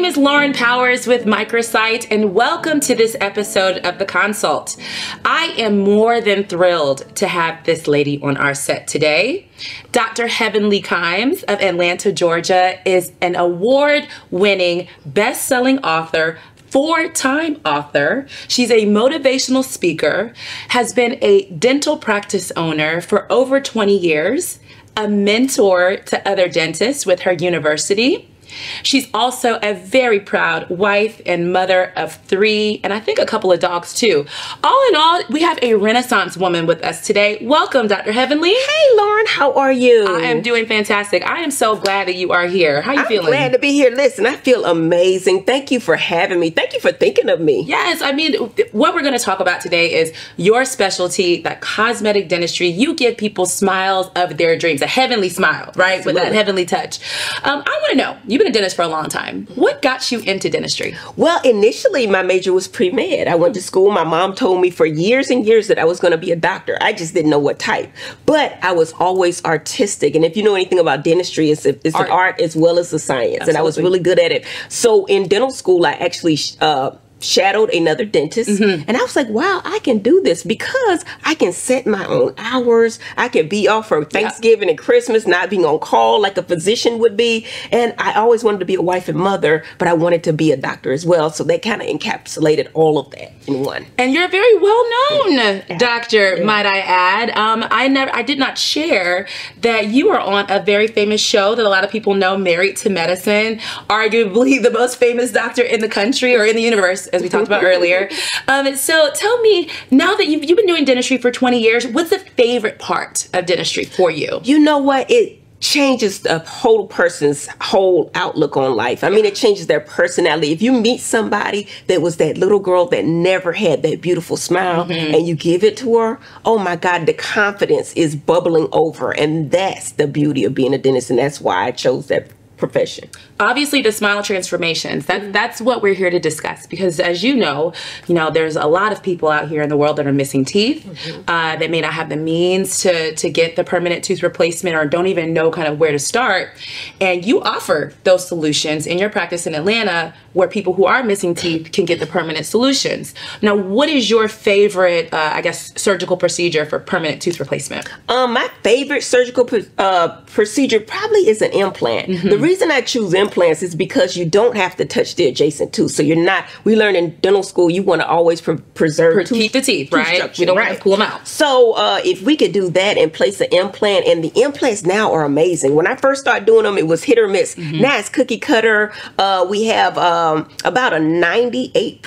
name is Lauren Powers with Microsite, and welcome to this episode of The Consult. I am more than thrilled to have this lady on our set today. Dr. Heavenly Kimes of Atlanta, Georgia is an award winning, best selling author, four time author. She's a motivational speaker, has been a dental practice owner for over 20 years, a mentor to other dentists with her university She's also a very proud wife and mother of three, and I think a couple of dogs too. All in all, we have a Renaissance woman with us today. Welcome, Dr. Heavenly. Hey, Lauren, how are you? I am doing fantastic. I am so glad that you are here. How you I'm feeling? glad to be here. Listen, I feel amazing. Thank you for having me. Thank you for thinking of me. Yes, I mean, what we're going to talk about today is your specialty, that cosmetic dentistry. You give people smiles of their dreams, a heavenly smile, right? Absolutely. With that heavenly touch. Um, I want to know, you've been a dentist for a long time. What got you into dentistry? Well, initially, my major was pre med. I went to school. My mom told me for years and years that I was going to be a doctor. I just didn't know what type. But I was always artistic. And if you know anything about dentistry, it's, a, it's art. an art as well as a science. Absolutely. And I was really good at it. So in dental school, I actually. Uh, shadowed another dentist mm-hmm. and I was like, wow, I can do this because I can set my own hours. I can be off for Thanksgiving yeah. and Christmas, not being on call like a physician would be. And I always wanted to be a wife and mother, but I wanted to be a doctor as well. So that kind of encapsulated all of that in one. And you're a very well known yeah. doctor, yeah. might I add. Um, I never I did not share that you are on a very famous show that a lot of people know, Married to Medicine, arguably the most famous doctor in the country or in the universe as we talked about earlier. Um, so tell me, now that you've, you've been doing dentistry for 20 years, what's the favorite part of dentistry for you? You know what? It changes the whole person's whole outlook on life. I mean, it changes their personality. If you meet somebody that was that little girl that never had that beautiful smile mm-hmm. and you give it to her, oh my God, the confidence is bubbling over. And that's the beauty of being a dentist. And that's why I chose that profession? Obviously, the smile transformations. That that's what we're here to discuss because, as you know, you know there's a lot of people out here in the world that are missing teeth mm-hmm. uh, that may not have the means to to get the permanent tooth replacement or don't even know kind of where to start. And you offer those solutions in your practice in Atlanta, where people who are missing teeth can get the permanent solutions. Now, what is your favorite, uh, I guess, surgical procedure for permanent tooth replacement? Um, my favorite surgical uh, procedure probably is an implant. Mm-hmm. The reason I choose implants is because you don't have to touch the adjacent tooth. So you're not, we learn in dental school, you want to always pre- preserve Pre- Keep the teeth, right? We don't right. want to pull them out. So uh, if we could do that and place an implant, and the implants now are amazing. When I first started doing them, it was hit or miss. Mm-hmm. Now it's cookie cutter. Uh, we have um, about a 98%,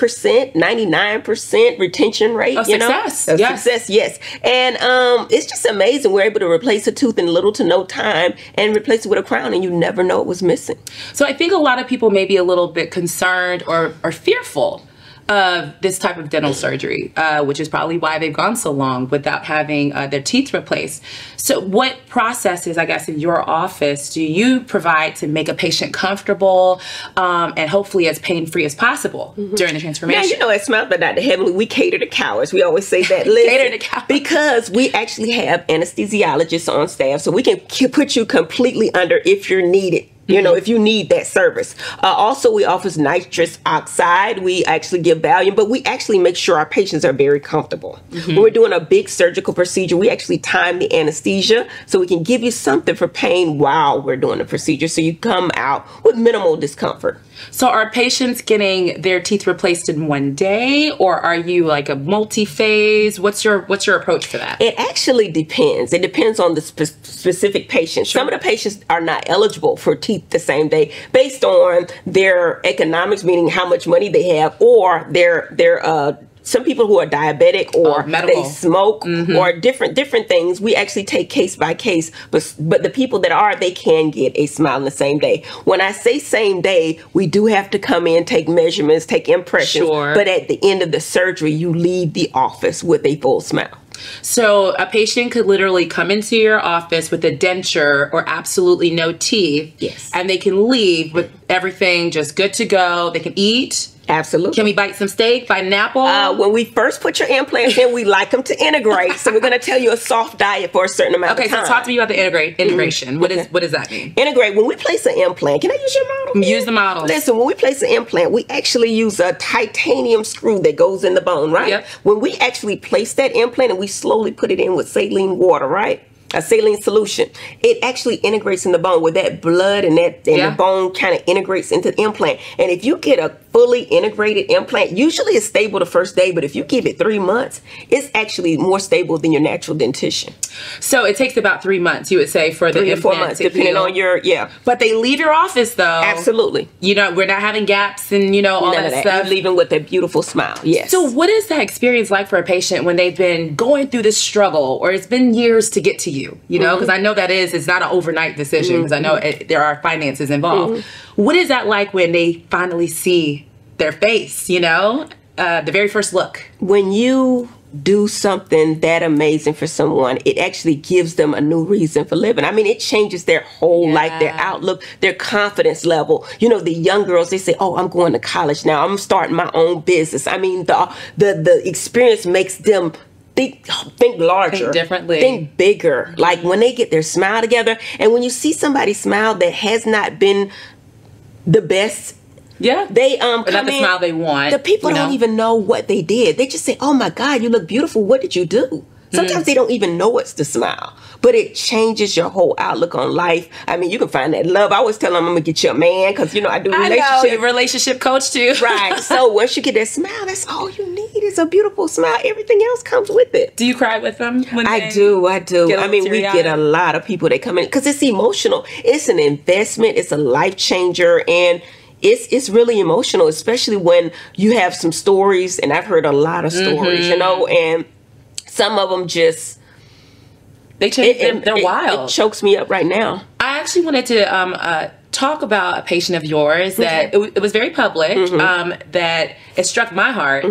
99% retention rate. Of you success. Know? yes. Success, yes. And um, it's just amazing. We're able to replace a tooth in little to no time and replace it with a crown, and you never know it was was missing. So I think a lot of people may be a little bit concerned or, or fearful of this type of dental surgery, uh, which is probably why they've gone so long without having uh, their teeth replaced. So, what processes, I guess, in your office do you provide to make a patient comfortable um, and hopefully as pain free as possible mm-hmm. during the transformation? Yeah, you know, at Smiles by Dr. Heavenly, we cater to cowards. We always say that. Listen, cater to cowards. Because we actually have anesthesiologists on staff, so we can put you completely under if you're needed you know, mm-hmm. if you need that service. Uh, also, we offer nitrous oxide. We actually give Valium, but we actually make sure our patients are very comfortable. Mm-hmm. When we're doing a big surgical procedure, we actually time the anesthesia so we can give you something for pain while we're doing the procedure so you come out with minimal discomfort. So are patients getting their teeth replaced in one day or are you like a multi-phase? What's your what's your approach for that? It actually depends. It depends on the spe- specific patient. Sure. Some of the patients are not eligible for teeth the same day based on their economics meaning how much money they have or their their uh some people who are diabetic or oh, they smoke mm-hmm. or different different things we actually take case by case but but the people that are they can get a smile in the same day when i say same day we do have to come in take measurements take impressions sure. but at the end of the surgery you leave the office with a full smile so a patient could literally come into your office with a denture or absolutely no teeth. Yes. And they can leave with everything just good to go. They can eat Absolutely. Can we bite some steak, bite an apple? Uh, when we first put your implants in, we like them to integrate. so we're going to tell you a soft diet for a certain amount okay, of time. so talk to me about the integrate integration. What is what does that mean? integrate when we place an implant can i use your model Use the model. listen when we place an implant we actually use a titanium screw that goes in the bone right Yep. when we actually place that implant and we slowly put it in with saline water right a saline solution it actually integrates in the bone where that blood and that and Yeah. the bone kind of integrates into the implant and if you get a fully integrated implant usually it's stable the first day but if you give it three months it's actually more stable than your natural dentition So it takes about three months, you would say, for the three or four months depending heal. on your yeah But they leave your office though. absolutely You know, we're not having gaps and you know all None that, that. stuff. You're leaving with a beautiful smile. Yes. So, what is that experience like for a patient when they've been going through this struggle, or it's been years to get to you? You know, Mm-hmm. because I know that is it's not an overnight decision. Because I know it, there are finances involved. Mm-hmm. What is that like when they finally see their face? You know, uh, the very first look. when you do something that amazing for someone, it actually gives them a new reason for living. I mean, it changes their whole life, their outlook, their confidence level. You know, the young girls they say, "Oh, I'm going to college now. I'm starting my own business." I mean, the the the experience makes them think think larger, Think differently. think bigger. Like when they get their smile together, and when you see somebody smile that has not been the best Yeah, they um Or not come the in, smile they want, The people don't know? even know what they did. They just say, "Oh my God, you look beautiful. What did you do?" Mm-hmm. Sometimes they don't even know it's the smile, but it changes your whole outlook on life. I mean, you can find that love. I always tell them I'm gonna get you a man because you know I do relationship I know relationships. you're a relationship coach too. right. So once you get that smile, that's all you need. It's a beautiful smile. Everything else comes with it. Do you cry with them? When I do, I do. I mean, we get a lot of people that come in because it's emotional. It's an investment. It's a life changer, and it's it's really emotional, especially when you have some stories. And I've heard a lot of stories, Mm-hmm. you know, and some of them just They change. it, they're, it- they're it- wild. It chokes me up right now. I actually wanted to um, uh, talk about a patient of yours that it, w- it was very public. Mm-hmm. Um, that it struck my heart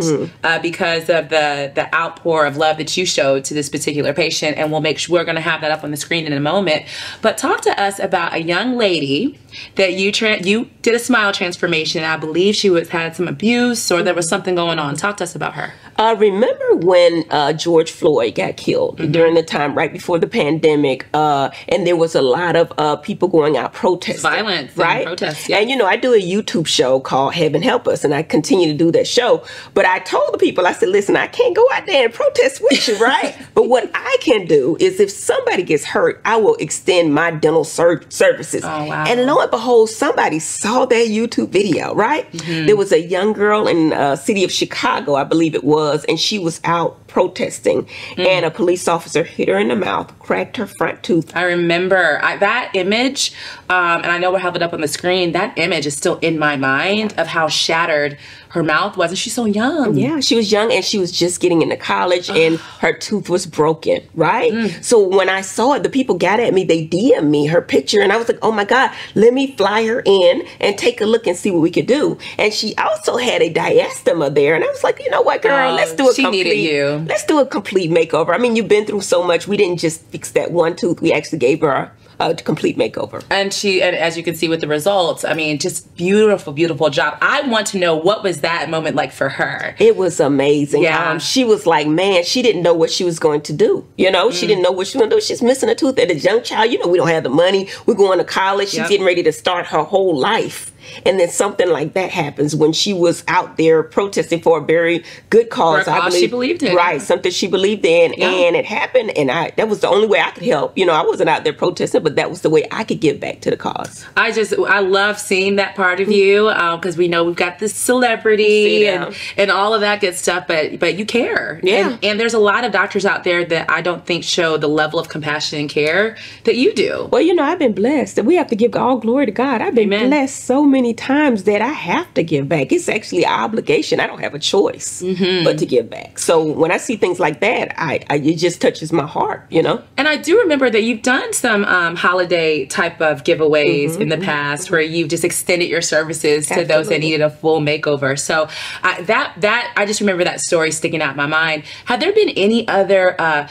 uh, because of the the outpour of love that you showed to this particular patient, and we'll make sure we're going to have that up on the screen in a moment. But talk to us about a young lady that you tra- you did a smile transformation. I believe she was had some abuse or there was something going on. Talk to us about her. Uh, remember when uh, George Floyd got killed Mm-hmm. during the time right before the pandemic, uh, and there was a lot of uh, people going out protesting, Violence right? protests, yeah. And you know, I do a YouTube show called Heaven Help Us, and I continue to do that show. But I told the people, I said, listen, I can't go out there and protest with you, right? but what I can do is, if somebody gets hurt, I will extend my dental ser- services. Oh, wow. And lo and behold, somebody saw that YouTube video, right? Mm-hmm. There was a young girl in uh, city of Chicago, I believe it was, and she was out protesting, Mm. and a police officer hit her in the mouth, cracked her front tooth. I remember I, that image, um, and I know we'll have it up on the screen. That image is still in my mind of how shattered her mouth was, and she's so young. Yeah, she was young and she was just getting into college and her tooth was broken, right? Mm. So when I saw it, the people got at me, they DM me her picture and I was like, oh my God, let me fly her in and take a look and see what we could do. And she also had a diastema there. And I was like, you know what, girl, Oh, let's do a she complete, needed you. Let's do a complete makeover. I mean, you've been through so much. We didn't just fix that one tooth. We actually gave her a, a complete makeover. And she, and as you can see with the results, I mean, just beautiful, beautiful job. I want to know what was that moment like for her. It was amazing. Yeah. Um, she was like, man, she didn't know what she was going to do. You know, Mm. she didn't know what she was going to do. She's missing a tooth at a young child. You know, we don't have the money. We're going to college. She's Yep. getting ready to start her whole life. And then something like that happens when she was out there protesting for a very good cause. Cause she believed in. Right, something she believed in, Yeah. and it happened. And I that was the only way I could help. You know, I wasn't out there protesting, but that was the way I could give back to the cause. I just I love seeing that part of mm-hmm. you um, because we know we've got this celebrity and, and all of that good stuff, but but you care. Yeah. And, and there's a lot of doctors out there that I don't think show the level of compassion and care that you do. Well, you know, I've been blessed, and we have to give all glory to God. I've been Amen. blessed so many times that I have to give back. It's actually an obligation. I don't have a choice Mm-hmm. but to give back. So when I see things like that, I, I it just touches my heart. You know, And I do remember that you've done some um, holiday type of giveaways in the past where you've just extended your services to those that needed a full makeover. So I, that that I just remember that story sticking out in my mind. Have there been any other uh,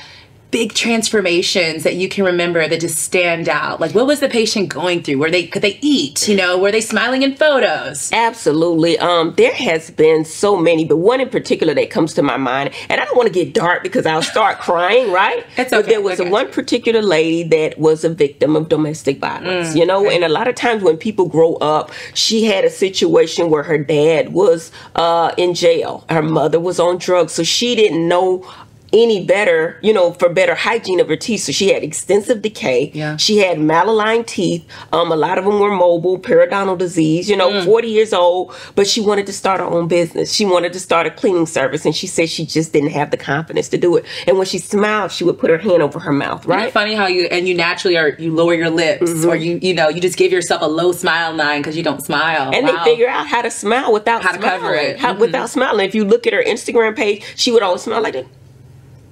big transformations that you can remember that just stand out? Like, what was the patient going through? Were they could they eat? You know, were they smiling in photos? Absolutely. Um, there has been so many, but one in particular that comes to my mind, and I don't want to get dark because I'll start crying, right? But okay, there was okay. one particular lady that was a victim of domestic violence, you know, okay. and a lot of times when people grow up, she had a situation where her dad was uh, in jail, her mother was on drugs, so she didn't know any better, you know, for better hygiene of her teeth. So she had extensive decay. Yeah. She had malaligned teeth. Um, a lot of them were mobile, periodontal disease, you know, Mm. 40 years old, but she wanted to start her own business. She wanted to start a cleaning service and she said she just didn't have the confidence to do it. And when she smiled, she would put her hand over her mouth, Isn't it right? funny how you and you naturally are you lower your lips Mm-hmm. or you you know you just give yourself a low smile line because you don't smile. And Wow. they figure out how to smile without How to cover it. How- Mhm. Without smiling. If you look at her Instagram page, she would always smile like that.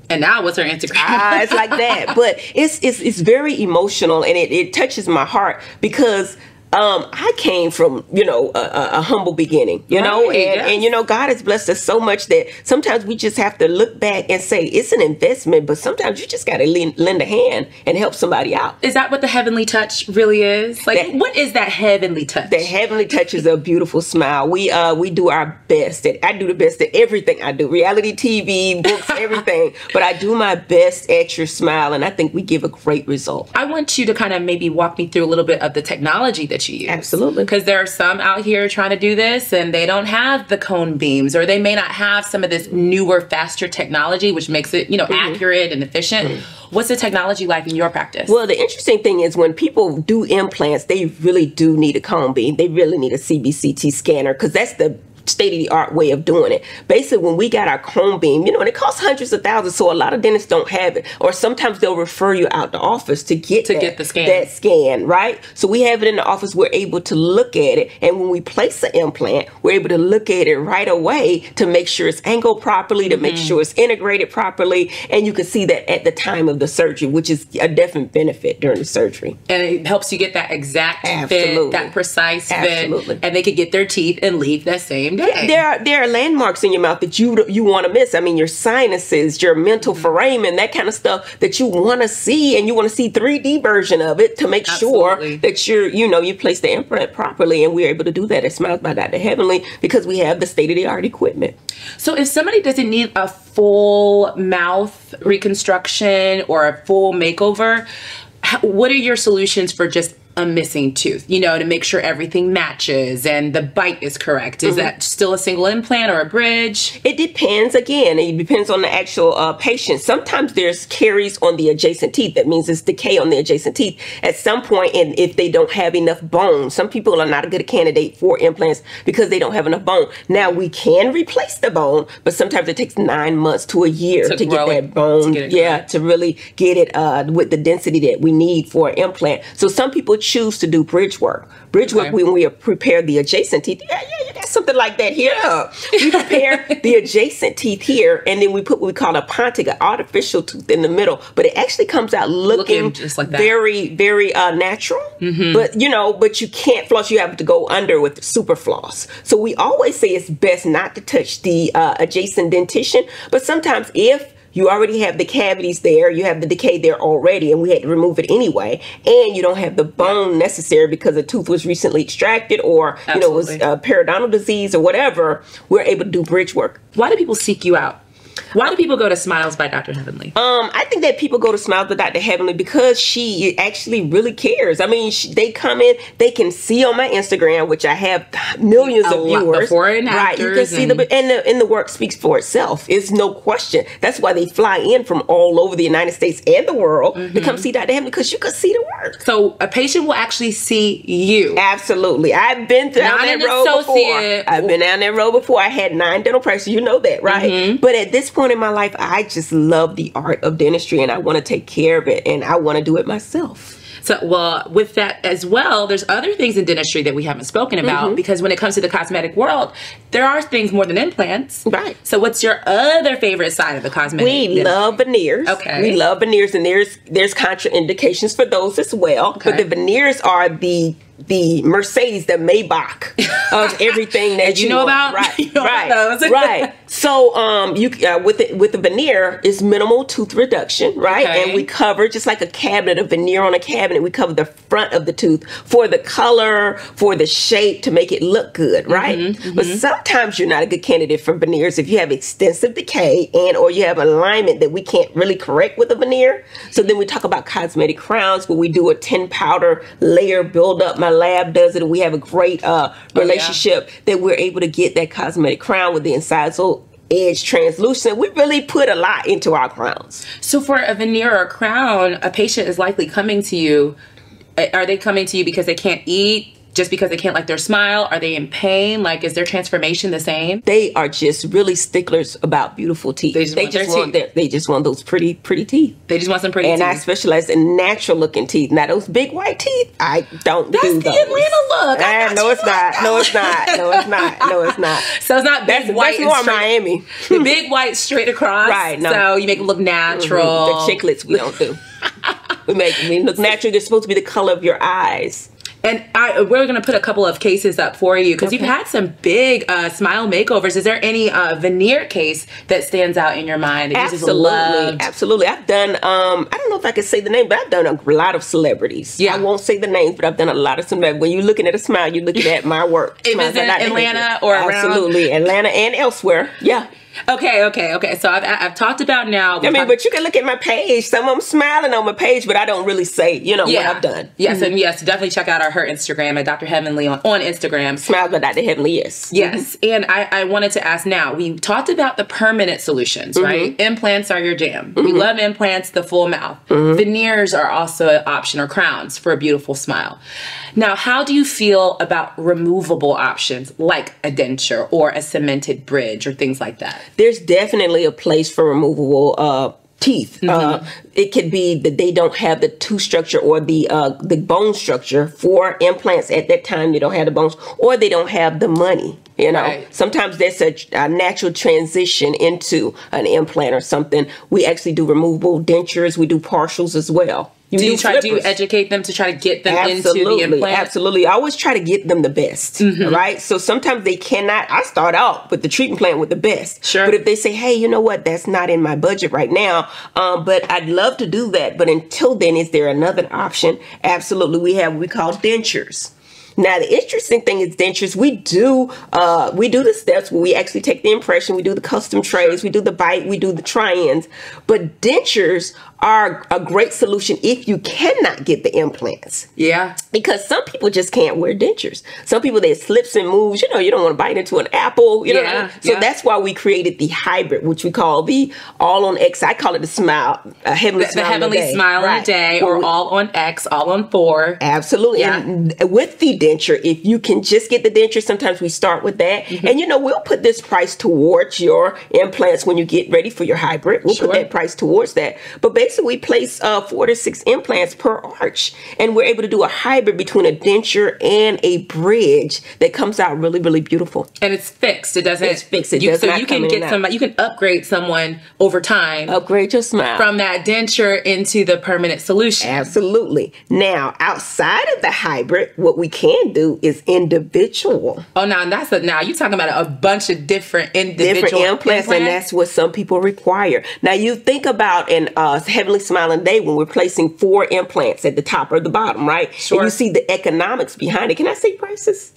And now what's her Instagram? ah, it's like that. But it's it's it's very emotional and it, it touches my heart because um, I came from you know a, a, humble beginning, you know, and, yes. and you know God has blessed us so much that sometimes we just have to look back and say it's an investment, but sometimes you just got to lend, lend a hand and help somebody out. is that what the heavenly touch really is? Like, That- what is that heavenly touch? The heavenly touch is a beautiful smile. We uh we do our best at I do the best at everything I do. Reality TV, books, everything. But I do my best at your smile and I think we give a great result. I want you to kind of maybe walk me through a little bit of the technology that you use. Absolutely. Because there are some out here trying to do this and they don't have the cone beams or they may not have some of this newer, faster technology, which makes it, you know, Mm-hmm. accurate and efficient. What's the technology like in your practice? Well, the interesting thing is when people do implants, they really do need a cone beam. They really need a CBCT scanner because that's the state of the art way of doing it. Basically, when we got our cone beam, you know, and it costs hundreds of thousands, so a lot of dentists don't have it, or sometimes they'll refer you out the office to get To that, get the scan. That scan, right? So we have it in the office. We're able to look at it, and when we place the implant, we're able to look at it right away to make sure it's angled properly, to Mm-hmm. make sure it's integrated properly, and you can see that at the time of the surgery, which is a definite benefit during the surgery. and it helps you get that exact fit, that precise Absolutely. fit, and they could get their teeth and leave that same day. There are there are landmarks in your mouth that you you want to miss. I mean, your sinuses, your mental Mm-hmm. foramen, that kind of stuff that you want to see, and you want to see 3D version of it to make Absolutely. sure that you're you know you place the implant properly, and we're able to do that at Smiles by Dr. Heavenly because we have the state of the art equipment. So if somebody doesn't need a full mouth reconstruction or a full makeover, what are your solutions for just a missing tooth? You know, to make sure everything matches and the bite is correct. Is that still a single implant or a bridge? It depends. Again, it depends on the actual uh, patient. Sometimes there's caries on the adjacent teeth. That means it's decay on the adjacent teeth at some point, and if they don't have enough bone, some people are not a good candidate for implants because they don't have enough bone. Now we can replace the bone, but sometimes it takes nine months to a year To to, get grow it, that bone. to get yeah, correct. to really get it uh, with the density that we need for an implant. So some people choose to do bridge work. Bridge work Okay. when we prepare the adjacent teeth. Yeah, yeah, you got something like that here. We prepare the adjacent teeth here, and then we put what we call a pontic, an artificial tooth in the middle. But it actually comes out looking, Looking just like that. very, very uh, natural. But you know, but you can't floss. You have to go under with super floss. So we always say it's best not to touch the uh, adjacent dentition. But sometimes if you already have the cavities there, you have the decay there already, and we had to remove it anyway. And you don't have the bone necessary because a tooth was recently extracted, or you know, it was Absolutely. uh, periodontal disease or whatever. We're able to do bridge work. Why do people seek you out? Why do people go to Smiles by Dr. Heavenly? Um, I think that people go to Smiles with Dr. Heavenly because she actually really cares. I mean, she, they come in, they can see on my Instagram, which I have millions A of lot viewers. before and right, you can see and- the and the and the work speaks for itself. It's no question. That's why they fly in from all over the United States and the world to Mm-hmm. come see Dr. Heavenly because you can see the work. So a patient will actually see you. Absolutely. I've been down Not that road associate. before. I've been down that road before. I had nine dental practices. You know that, right? Mm-hmm. But at this point in my life, I just love the art of dentistry and I want to take care of it and I want to do it myself. So, well, with that as well, there's other things in dentistry that we haven't spoken about Mm-hmm. because when it comes to the cosmetic world, there are things more than implants. Right. So, what's your other favorite side of the cosmetic? We dentistry? love veneers. Okay. We love veneers and there's there's contraindications for those as well. But the veneers are the the Mercedes, the Maybach of everything that you you, know want. about? Right, You know right, about right. So, um, you uh, with it with the veneer is minimal tooth reduction, right? Okay. And we cover just like a cabinet, a veneer on a cabinet. We cover the front of the tooth for the color, for the shape, to make it look good, right? Mm-hmm, But sometimes you're not a good candidate for veneers if you have extensive decay and or you have alignment that we can't really correct with a veneer. So then we talk about cosmetic crowns where we do a 10 powder layer build up. My lab does it and we have a great uh, Oh, yeah. relationship that we're able to get that cosmetic crown with the incisal edge translucent. We really put a lot into our crowns. So for a veneer or a crown, a patient is likely coming to you. Are they coming to you because they can't eat? Just because they can't like their smile? Are they in pain? Like, is their transformation the same? They are just really sticklers about beautiful teeth. They just want their want teeth. their, they just want those pretty pretty teeth. They just want some pretty And I specialize in natural looking teeth. Now those big white teeth, I don't That's do the those. Atlanta look. I Ah, no, it's not. No, it's not. No, it's not. No, it's not. so it's not big That's, white that's more straight. Miami. The big white straight across. Right, no. So you make them look natural. The chiclets we don't do. we make we look natural. They're supposed to be the color of your eyes. And I, we're going to put a couple of cases up for you because you've had some big uh, smile makeovers. Is there any uh, veneer case that stands out in your mind that you just Absolutely, absolutely. I've done. Um, I don't know if I can say the name, but I've done a lot of celebrities. Yeah. I won't say the names, but I've done a lot of celebrities. When you're looking at a smile, you're looking at my work. If Smiles it's in Atlanta or around- absolutely Atlanta and elsewhere. Yeah. Okay, okay, okay. So I've, I've talked about now. I mean, but you can look at my page. Some of them smiling on my page, but I don't really say, you know, what I've done. Yes, and yes, definitely check out our, her Instagram at Dr. Heavenly on, on Instagram. Smiles by Dr. Heavenly, yes. Yes, and I, I wanted to ask now. We talked about the permanent solutions, Mm-hmm. right? Implants are your jam. We love implants, the full mouth. Mm-hmm. Veneers are also an option, or crowns for a beautiful smile. Now, how do you feel about removable options like a denture or a cemented bridge or things like that? There's definitely a place for removable uh, teeth. Uh, it could be that they don't have the tooth structure or the uh, the bone structure for implants at that time. They don't have the bones, or they don't have the money. You know, Right. sometimes there's a, a natural transition into an implant or something. We actually do removable dentures. We do partials as well. Do you try? Do you educate them to try to get them into the implant? absolutely. I always try to get them the best, Mm-hmm. right? So sometimes they cannot. I start out with the treatment plan with the best. Sure. But if they say, "Hey, you know what? That's not in my budget right now," um, but I'd love to do that. But until then, is there another option? Absolutely, we have what we call dentures. Now the interesting thing is dentures. We do uh, we do the steps where we actually take the impression, we do the custom trays, we do the bite, we do the try-ins. But dentures are a great solution if you cannot get the implants yeah. because some people just can't wear dentures. Some people they slips and moves. You know, you don't want to bite into an apple. You know, Yeah, what I mean? so yeah. that's why we created the hybrid, which we call the all on X. I call it the smile, a heavenly The smile. on heavenly day. smile Right. a day, or we- all on X, all on four. Absolutely. Yeah. And with the denture, if you can just get the denture, sometimes we start with that. Mm-hmm. And you know, we'll put this price towards your implants when you get ready for your hybrid. We'll Sure. put that price towards that. But basically, we place uh, four to six implants per arch. And we're able to do a hybrid between a denture and a bridge that comes out really, really beautiful. and it's fixed. It doesn't. It's fixed. It you, does so you can get somebody. You can upgrade someone over time Upgrade your smile. from that denture into the permanent solution. Absolutely. Now, outside of the hybrid, what we can do is individual. Oh, now that's a now you're talking about a bunch of different individual different implants, and that's what some people require. Now, you think about in uh, Heavenly Smiling Day when we're placing four implants at the top or the bottom, right? Sure. And you see the economics behind it. Can I see prices?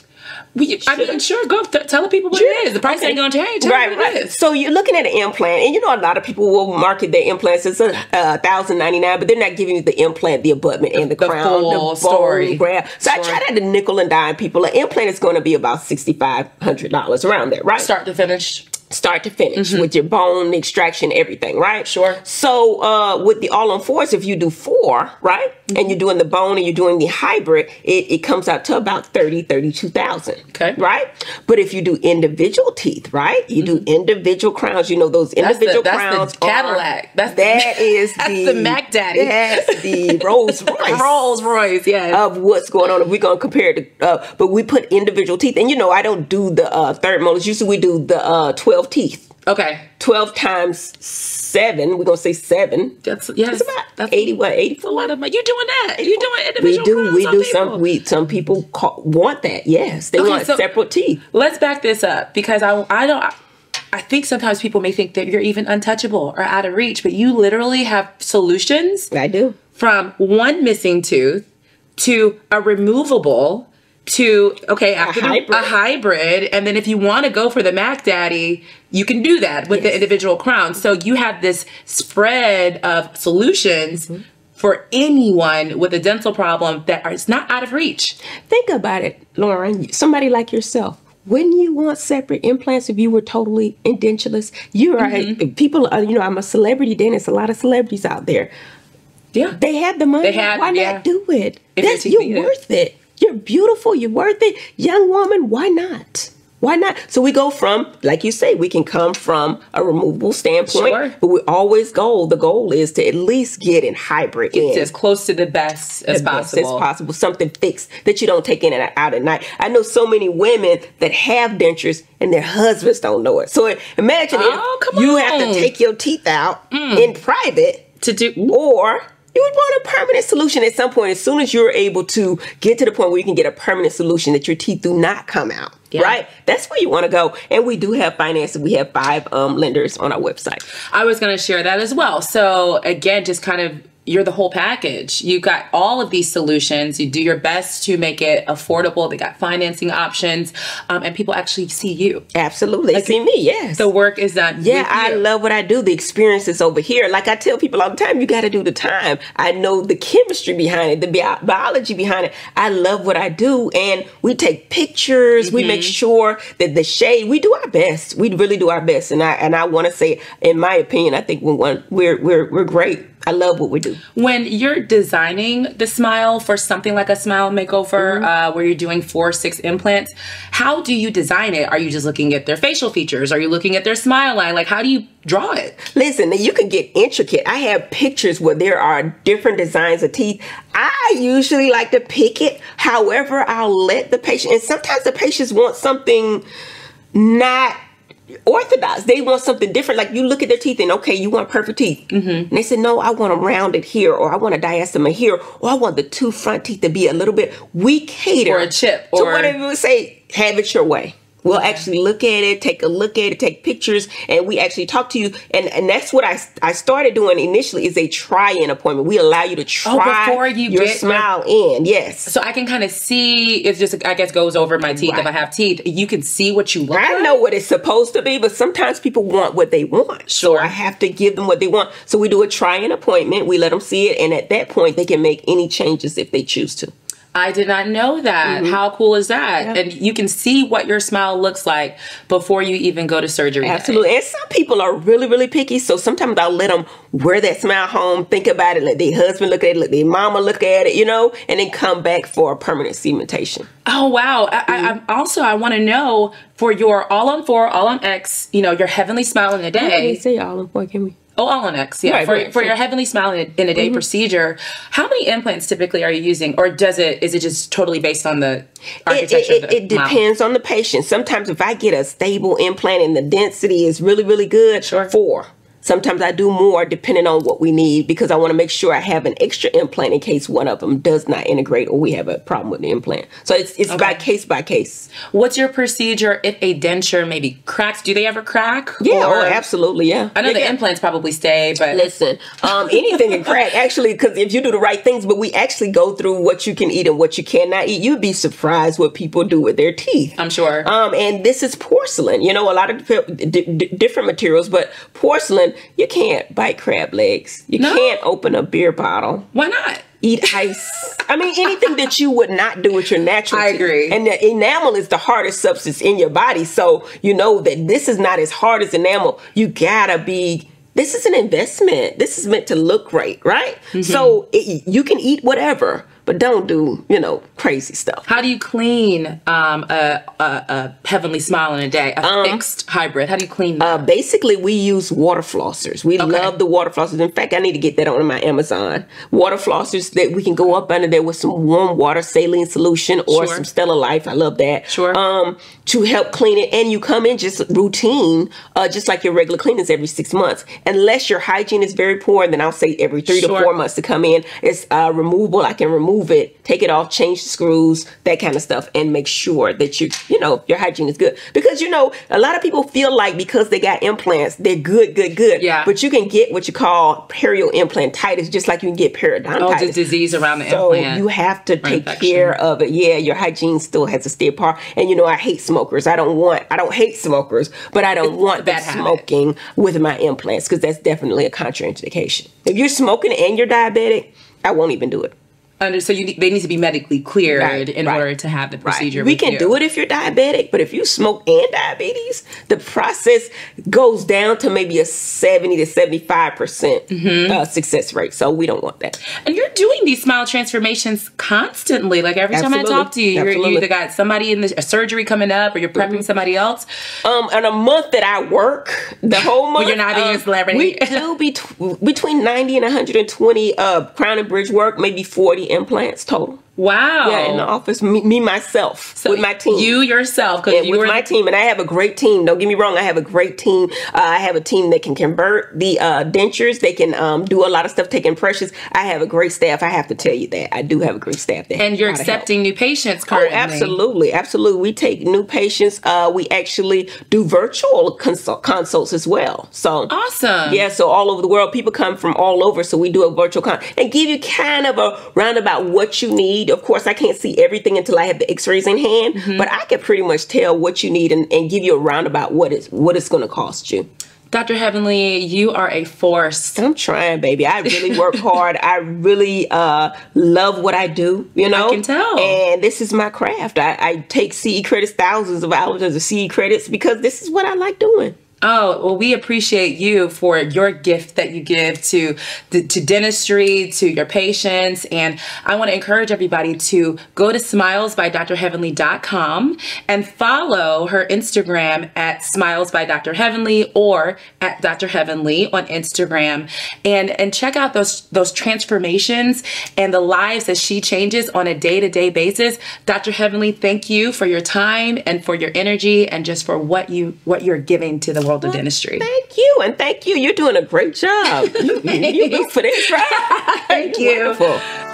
We, I mean, sure. Go t- tell the people what it is. The price ain't gonna change. Tell right, right. it is. So you're looking at an implant, and you know a lot of people will market their implants as a uh, thousand ninety nine, but they're not giving you the implant, the abutment, and the, the crown, full the bone story. grab. So I Sure. try to nickel and dime people. An implant is going to be about sixty five hundred dollars around there, right? Start to finish. Start to finish with your bone extraction, everything, right? Sure. So uh, with the all on fours, if you do four, right, and you're doing the bone and you're doing the hybrid, it, it comes out to about 30, 32,000. Okay. Right? But if you do individual teeth, right, you do individual crowns, you know, those That's the, individual that's crowns. the Cadillac. Are, that's that the, is that's the, the Mac Daddy. That's the Rolls Royce Rolls Royce. Yes. of what's going on if we're going to compare it to, uh, but we put individual teeth and you know i don't do the uh, third molars usually we do the uh, 12 teeth Okay. 12 times seven, we're going to say seven. That's yes. It's about that's 80, what, 84? a lot of money. You're doing that? You're doing individual We do, we do people? some, we, some people call, want that. Yes. They Okay, want so- separate teeth. Let's back this up because I I don't I, I think sometimes people may think that you're even untouchable or out of reach, but you literally have solutions I do. from one missing tooth to a removable to okay after the- hybrid. a hybrid and then if you want to go for the mac daddy you can do that with the individual crowns so you have this spread of solutions Mm-hmm. for anyone with a dental problem that are, is not out of reach Think about it, Lauren. Somebody like yourself. Wouldn't you want separate implants if you were totally edentulous? You are Mm-hmm. people. Are, you know, I'm a celebrity dentist. A lot of celebrities out there. yeah They have the money. Why yeah. not do it? If That's you're worth it. You're beautiful. You're worth it, young woman. Why not? Why not? So we go from, like you say, we can come from a removable standpoint, Sure. but we always goal. The goal is to at least get in hybrid it's as close to the best as as best possible as possible. Something fixed that you don't take in and out at night. I know so many women that have dentures and their husbands don't know it. So imagine Oh, if you have to. Mm. take your teeth out in private to do or would want a permanent solution at some point. As soon as you're able to get to the point where you can get a permanent solution that your teeth do not come out, Yeah. right? That's where you want to go. And we do have financing. We have five um, lenders on our website. I was going to share that as well. So again, just kind of you're the whole package. You got all of these solutions. You do your best to make it affordable. They got financing options, um, and people actually see you. Absolutely, they see me. Yes, The work is done. Yeah, I love what I do. The experience is over here. Like I tell people all the time, you got to do the time. I know the chemistry behind it, the bi- biology behind it. I love what I do, and we take pictures. We make sure that the shade. We do our best. We really do our best, and I and I want to say, in my opinion, I think we're. We're we're we're great. I love what we do. When you're designing the smile for something like a smile makeover, Mm-hmm. uh, where you're doing four, six implants, how do you design it? Are you just looking at their facial features? Are you looking at their smile line? Like, how do you draw it? Listen, you can get intricate. I have pictures where there are different designs of teeth. I usually like to pick it. However, I'll let the patient, and sometimes the patients want something not orthodox. They want something different. Like you look at their teeth and okay, you want perfect teeth. Mm-hmm. And they said, no, I want them rounded here, or I want a diastema here, or I want the two front teeth to be a little bit. We cater Or a chip, to or- whatever you say. Have it your way. We'll actually look at it, take a look at it, take pictures, and we actually talk to you. And and that's what I I started doing initially is a try-in appointment. We allow you to oh, try Oh, before you your get- smile in. Yes. So I can kind of see it just I guess goes over my teeth if I have teeth. You can see what you look I like. know what it's supposed to be, but sometimes people want what they want. So Sure. I have to give them what they want. So we do a try-in appointment. We let them see it, and at that point, they can make any changes if they choose to. I did not know that. Mm-hmm. How cool is that? And you can see what your smile looks like before you even go to surgery. day. Absolutely. And some people are really, really picky. So sometimes I'll let them wear that smile home, think about it, let their husband look at it, let their mama look at it, you know, and then come back for a permanent cementation. Oh wow! I, I, I'm also I want to know for your all on four, all on X. You know your heavenly smile in a day. say all in four, can we? Oh, all on X. Yeah, Right, for right, for your heavenly smile in a, in a day mm-hmm. procedure. How many implants typically are you using, or does it is it just totally based on the It, architecture? it, it, it mouth? depends on the patient. Sometimes if I get a stable implant and the density is really, really good, Sure. four. Sometimes I do more depending on what we need because I want to make sure I have an extra implant in case one of them does not integrate or we have a problem with the implant. So it's it's by case by case. What's your procedure if a denture maybe cracks? Do they ever crack? Yeah, Or- oh, absolutely, yeah. I know Yeah, the yeah. implants probably stay, but Listen, um, anything can crack actually because if you do the right things, but we actually go through what you can eat and what you cannot eat. You'd be surprised what people do with their teeth. I'm sure. Um, and this is porcelain. You know, a lot of di- di- different materials, but porcelain, you can't bite crab legs. You No. can't open a beer bottle. Why not? Eat ice. I mean, anything that you would not do with your natural. I teeth. agree. And the enamel is the hardest substance in your body, so you know that this is not as hard as enamel. You gotta be. This is an investment. This is meant to look great, right? Mm-hmm. So it, you can eat whatever, but don't do you know crazy stuff. How do you clean um, a, a, a heavenly smile in a day? A fixed hybrid. How do you clean that? Uh, basically, we use water flossers. We love the water flossers. In fact, I need to get that on my Amazon. Water flossers that we can go up under there with some warm water saline solution or Sure. some Stella Life. I love that. Sure. Um, to help clean it, and you come in just routine, uh, just like your regular cleanings every six months. Unless your hygiene is very poor, then I'll say every three Sure. to four months to come in. It's uh, removable. I can remove it, take it off, change the screws, that kind of stuff, and make sure that you, you know, your hygiene is good. Because you know, a lot of people feel like because they got implants, they're good, good, good. Yeah. But you can get what you call peri-implantitis, just like you can get oh, periodontitis. oh, the disease around the So implant. you have to take infection. care of it. Yeah, your hygiene still has to stay apart. And you know, I hate smokers. I don't want. I don't hate smokers, but I don't want them bad habit. smoking with my implants because that's definitely a contraindication. If you're smoking and you're diabetic, I won't even do it. Under, so you, need- they need to be medically cleared Right, in right, order to have the procedure. We can you. do it if you're diabetic, but if you smoke and diabetes, the process goes down to maybe a 70 to 75% Mm-hmm. uh, success rate. So we don't want that. And you're doing these smile transformations constantly. Like every time I talk to you, you're, you either got somebody in the surgery coming up, or you're prepping Mm-hmm. somebody else. Um, in a month that I work, the whole month. you're not um, a celebrity. We do bet- between 90 and 120 uh, crown and bridge work, maybe 40 implants total. Wow. Yeah, in the office, me, me myself, So with my team. You yourself, because and you with were my team, and I have a great team. Don't get me wrong, I have a great team. Uh, I have a team that can convert the uh, dentures. They can um, do a lot of stuff, taking impressions. I have a great staff. I have to tell you that I do have a great staff. That and you're know how to help. accepting new patients currently. Oh, absolutely, absolutely. We take new patients. Uh, we actually do virtual consult- consults as well. So Awesome. yeah, so all over the world, people come from all over. So we do a virtual con and give you kind of a roundabout what you need. Of course, I can't see everything until I have the X-rays in hand, Mm-hmm. but I can pretty much tell what you need and, and give you a roundabout what it's what it's going to cost you. Dr. Heavenly, you are a force. I'm trying, baby. I really work hard. I really uh, love what I do. You know, I can tell. And this is my craft. I, I take CE credits, thousands of hours of CE credits because this is what I like doing. Oh, well, we appreciate you for your gift that you give to to dentistry, to your patients. And I want to encourage everybody to go to smilesbydrheavenly.com and follow her Instagram at Smiles by Dr. Heavenly or at Dr. Heavenly on Instagram and, and check out those, those transformations and the lives that she changes on a day to day basis. Dr. Heavenly, thank you for your time and for your energy and just for what you, what you're giving to the world of dentistry. Thank you, and thank you. You're doing a great job. You, you, you for this, right? Thank you. Wonderful.